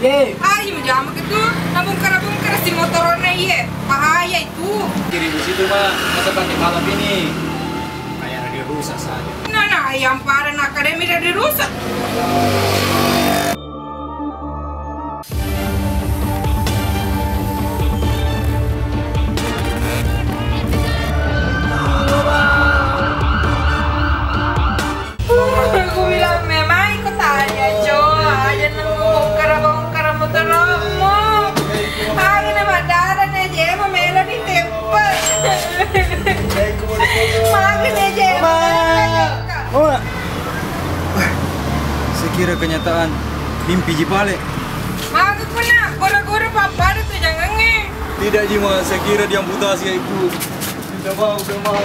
Ye, Ayo jangan begitu. Nabung kara bungkar si motornya iya. Bahaya itu. kiri di situ mah masa pakai malam ini kayak radio rusak saja. Nah, nah, yang pada nak akademi dah dirusak. Tempat. Makin aja. Mama. Saya kira kenyataan mimpi Jipale. Makin kuna, gora-gora papa tuh jangan nge. Tidak Jima, saya kira dia amputasi itu. Sudah mau, sudah mau.